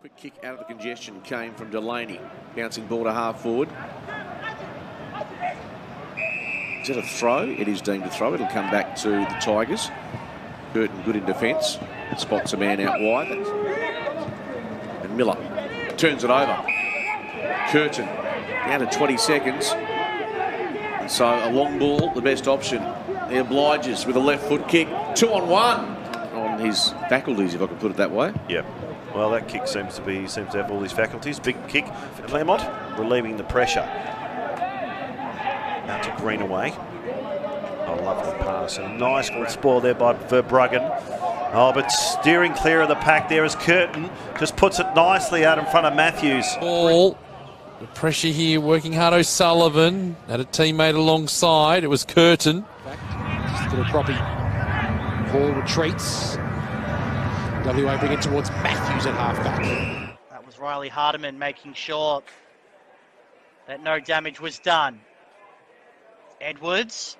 Quick kick out of the congestion came from Delaney. Bouncing ball to half forward. Is it a throw? It is deemed a throw. It'll come back to the Tigers. Burton good in defence. Spots a man out wide. And Miller turns it over. Curtin down to 20 seconds. So a long ball, the best option. He obliges with a left foot kick. Two on one on his faculties, if I can put it that way. Yep. Well, that kick seems to be seems to have all his faculties. Big kick for Claremont, relieving the pressure. Out to Greenaway. A lovely pass. A nice good spoil there by Verbruggen. Oh, but steering clear of the pack there is Curtin. Just puts it nicely out in front of Matthews. Ball. The pressure here working hard. O'Sullivan had a teammate alongside. It was Curtin. Just little proppy. Hall retreats. WA bring it towards Matthews at halfback. That was Riley Hardiman making sure that no damage was done. Edwards.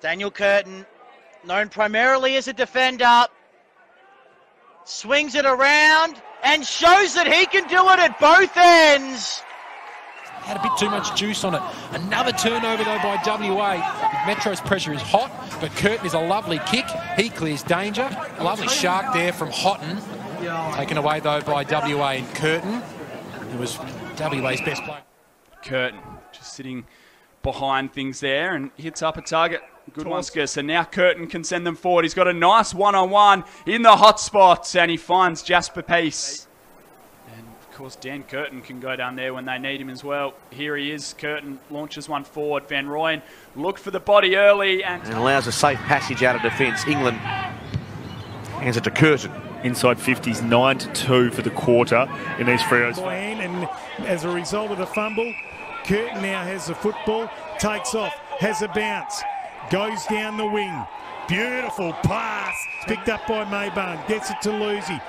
Daniel Curtin, known primarily as a defender, swings it around and shows that he can do it at both ends. Had a bit too much juice on it. Another turnover though by WA. Metro's pressure is hot, but Curtin is a lovely kick. He clears danger. Lovely shark there from Houghton. Taken away though by WA and Curtin, It was WA's best player. Curtin just sitting behind things there and hits up a target. Good one, Skir. So now Curtin can send them forward. He's got a nice one-on-one in the hot spots and he finds Jasper Peace. And of course, Dan Curtin can go down there when they need him as well. Here he is. Curtin launches one forward. Van Rooyen looked for the body early and, and allows a safe passage out of defence. England hands it to Curtin. Inside 50s, 9 to 2 for the quarter in these Freos. And as a result of the fumble, Curtin now has the football, takes off, has a bounce, goes down the wing. Beautiful pass, picked up by Maybane, gets it to Lucy.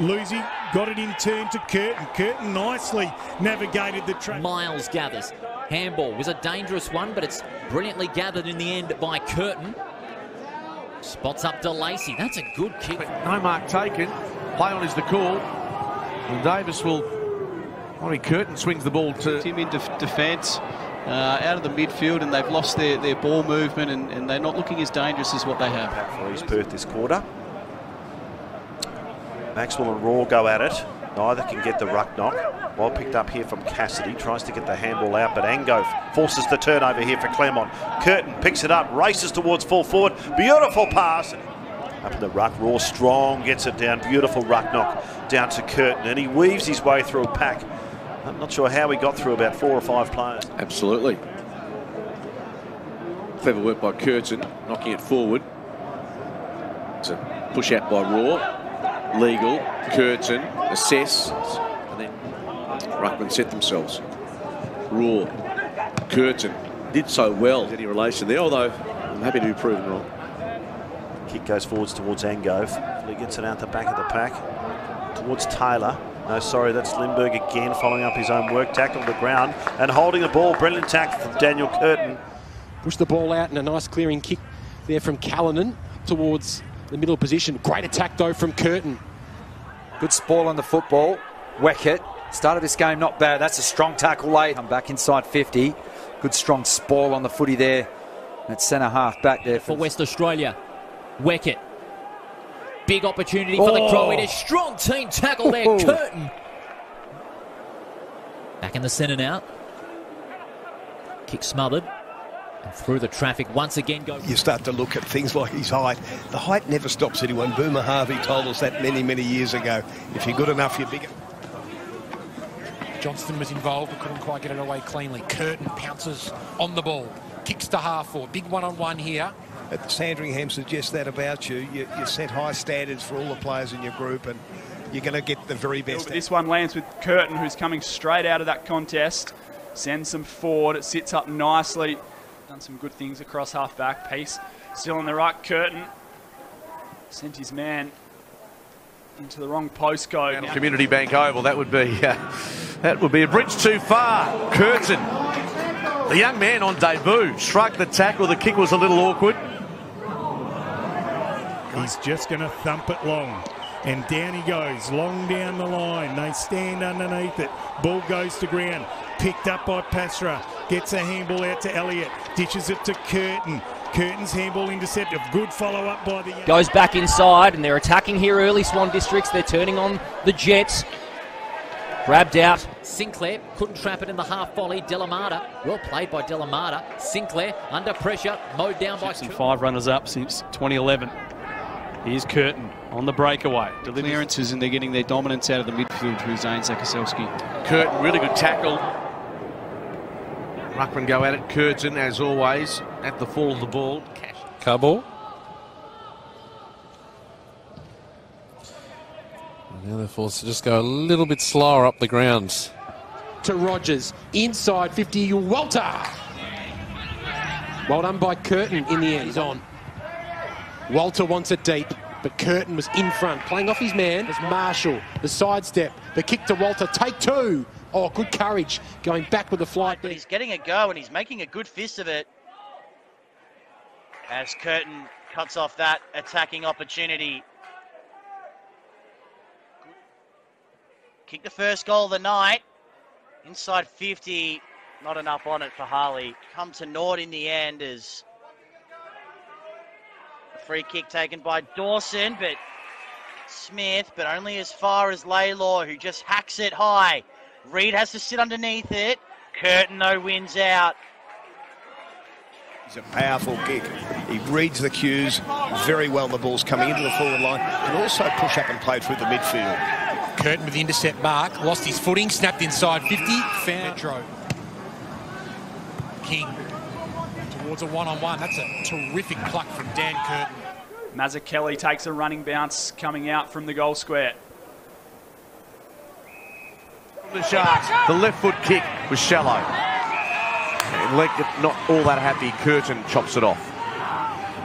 Lucy got it in turn to Curtin. Curtin nicely navigated the track. Miles gathers. Handball was a dangerous one, but it's brilliantly gathered in the end by Curtin. Spots up to Lacey. That's a good kick. No mark taken. Play on is the call. And Davis will. I mean, Curtin swings the ball to. Him in def- defence. Uh, out of the midfield, and they've lost their, their ball movement, and, and they're not looking as dangerous as what they have. For East Perth this quarter. Maxwell and Raw go at it. Neither can get the ruck knock. Well picked up here from Cassidy. Tries to get the handball out, but Angove forces the turnover here for Claremont. Curtin picks it up, races towards full forward. Beautiful pass. Up in the ruck, Raw strong, gets it down. Beautiful ruck knock down to Curtin, and he weaves his way through a pack. I'm not sure how he got through about four or five players. Absolutely. Clever work by Curtin, knocking it forward. It's a push out by Raw. Legal, Curtin, assess, and then Ruckman set themselves. Raw, Curtin did so well. Any relation there, although I'm happy to be proven wrong. Kick goes forwards towards Angove. He gets it out the back of the pack. Towards Taylor. No, sorry, that's Lindbergh again, following up his own work. Tackle the ground and holding the ball. Brilliant tackle from Daniel Curtin. Push the ball out and a nice clearing kick there from Callanan towards the middle position. Great attack though from Curtin. Good spoil on the football. Weckett. of this game not bad. That's a strong tackle late. I'm back inside 50. Good strong spoil on the footy there. At centre half back there for, for West Australia. Weckett. Big opportunity for oh. the Crusaders. Strong team tackle there. Oh. Curtin. Back in the centre now. Kick smothered. And through the traffic once again go. You start to look at things like his height. The height never stops anyone. Boomer Harvey told us that many, many years ago. If you're good enough, you're bigger. Johnston was involved but couldn't quite get it away cleanly. Curtin pounces on the ball. Kicks to half forward. Big one-on-one here. Sandringham suggests that about you. you. You set high standards for all the players in your group and you're going to get the very best. This one lands with Curtin, who's coming straight out of that contest. Sends them forward. It sits up nicely. Done some good things across half back. Peace still on the right. Curtin. sent his man into the wrong postcode. Community Bank Oval. That would be uh, that would be a bridge too far. Curtin The young man on debut shrugged the tackle. The kick was a little awkward. He's just going to thump it long. And down he goes, long down the line. They stand underneath it. Ball goes to ground. Picked up by Pasra. Gets a handball out to Elliott. Ditches it to Curtin. Curtin's handball intercepted. Good follow up by the. Goes back inside, and they're attacking here early, Swan Districts. They're turning on the Jets. Grabbed out. Sinclair couldn't trap it in the half volley. Delamata, well played by Delamata. Sinclair under pressure, mowed down by Some five runners up since 2011. Here's Curtin on the breakaway. Delivers. Clearances and they're getting their dominance out of the midfield through Zane Zakasowski. Curtin, really good tackle. Ruckman go at it. Curtin, as always, at the fall of the ball. Carball. Now they're forced to just go a little bit slower up the grounds. to Rogers. Inside 50, Walter. Well done by Curtin in the end. He's on. Walter wants it deep, but Curtin was in front, playing off his man. As Marshall, the sidestep, the kick to Walter, take two. Oh, good courage, going back with the flight. But he's getting a go and he's making a good fist of it. As Curtin cuts off that attacking opportunity. Kick the first goal of the night. Inside 50, not enough on it for Harley. Come to naught in the end as a free kick taken by Dawson, but Smith, but only as far as Laylor, who just hacks it high. Reed has to sit underneath it. Curtin, though, wins out. It's a powerful kick. He reads the cues very well. The ball's coming into the forward line. Can also push up and play through the midfield. Curtin with the intercept mark, lost his footing, snapped inside 50, found Metro. King towards a one-on-one. That's a terrific pluck from Dan Curtin. Mazzucchelli takes a running bounce coming out from the goal square. The Sharks. The left foot kick was shallow. And leg not all that happy. Curtin chops it off.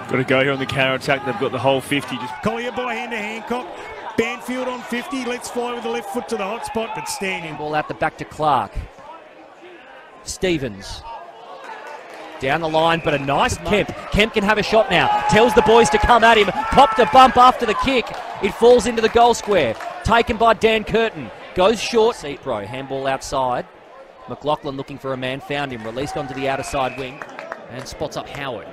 Got to go here on the counter attack. They've got the whole 50. Just Collier by hand to Hancock. Banfield on 50. Let's fly with the left foot to the hot spot, but standing. Ball out the back to Clark. Stevens. Down the line, but a nice Kemp. Kemp can have a shot now. Tells the boys to come at him. Popped a bump after the kick. It falls into the goal square. Taken by Dan Curtin. Goes short. Seat row. Handball outside. McLaughlin looking for a man. Found him. Released onto the outer side wing. And spots up Howard.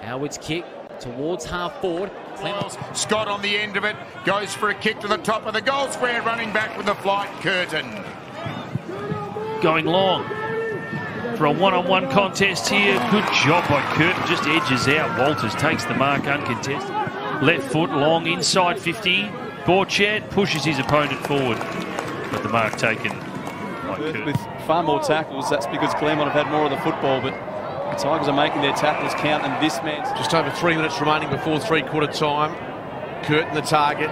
Howard's kick towards half forward. Clemens. Scott on the end of it goes for a kick to the top of the goal square, running back with the flight. Curtin. going long for a one-on-one contest here. Good job by Curtin. Just edges out. Walters takes the mark uncontested. Left foot long inside 50. Borchet pushes his opponent forward. But the mark taken by With, Curtin. with far more tackles, that's because Claremont have had more of the football, but the Tigers are making their tackles count, and this man's Just over three minutes remaining before three-quarter time. Curtin, the target,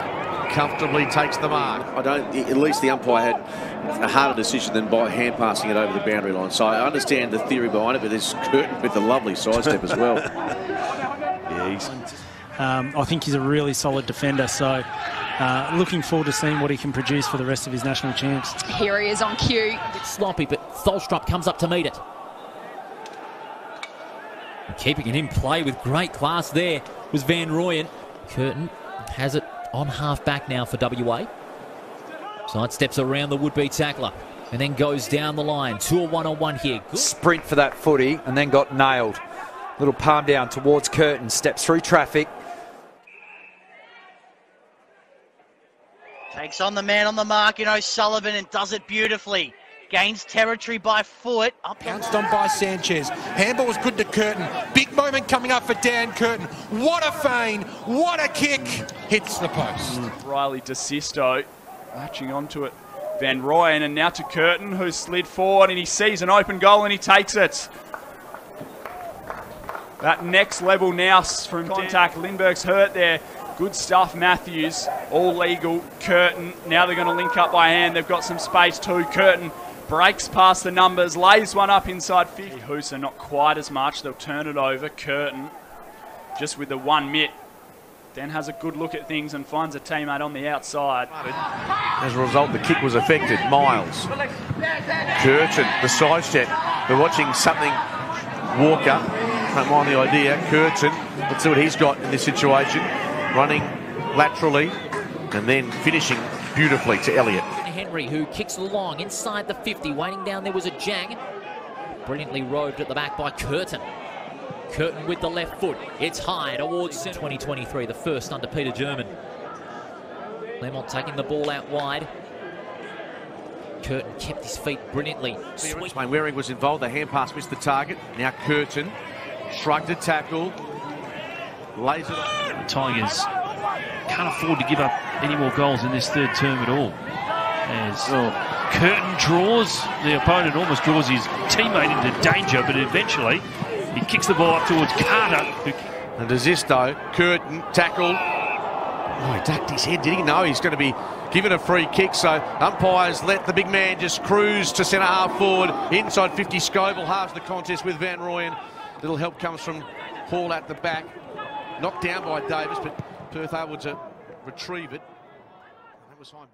comfortably takes the mark. I don't. At least the umpire had a harder decision than by hand passing it over the boundary line. So I understand the theory behind it, but there's Curtin with the lovely sidestep as well. Yeah, he's Um, I think he's a really solid defender, so uh, looking forward to seeing what he can produce for the rest of his national champs. Here he is on cue. It's sloppy, but Tholstrup comes up to meet it. Keeping it in play with great class there was Van Rooyen. Curtin has it on half back now for WA. Side steps around the would-be tackler and then goes down the line. Two or one on one here. Good. Sprint for that footy and then got nailed. Little palm down towards Curtin. Steps through traffic. Takes on the man on the mark in O'Sullivan and does it beautifully. Gains territory by foot. Up Pounced on by Sanchez. Handball was good to Curtin. Big moment coming up for Dan Curtin. What a feign. What a kick. Hits the post. Mm. Riley DeSisto latching onto it. Van Rooyen and now to Curtin who slid forward and he sees an open goal and he takes it. That next level now from contact. Lindbergh's hurt there. Good stuff, Matthews. All legal. Curtin. Now they're going to link up by hand. They've got some space too. Curtin breaks past the numbers, lays one up inside 50. Hooser not quite as much. They'll turn it over. Curtin just with the one mitt. Then has a good look at things and finds a teammate on the outside. As a result, the kick was affected. Miles. Curtin, the sidestep. We're watching something Walker. Don't mind the idea. Curtin. Let's see what he's got in this situation. Running laterally and then finishing beautifully to Elliott. Henry, who kicks along inside the 50. Waiting down there was a Jang. Brilliantly robed at the back by Curtin. Curtin with the left foot. It's high towards 2023, the first under Peter German. Lemont taking the ball out wide. Curtin kept his feet brilliantly. Sweet. Wayne Waring was involved. The hand pass missed the target. Now Curtin shrugged a tackle. Lays it The Tigers can't afford to give up any more goals in this third term at all. As Curtin draws, the opponent almost draws his teammate into danger, but eventually he kicks the ball up towards Carter. Who And Desisto, Curtin, tackle. Oh, he ducked his head. Did he know he's going to be given a free kick? So umpires let the big man just cruise to centre half forward. Inside 50, Scoville halves the contest with Van Rooyen. Little help comes from Hall at the back. Knocked down by Davis, but Perth able to retrieve it. That was fine.